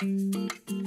Thank you.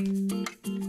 Música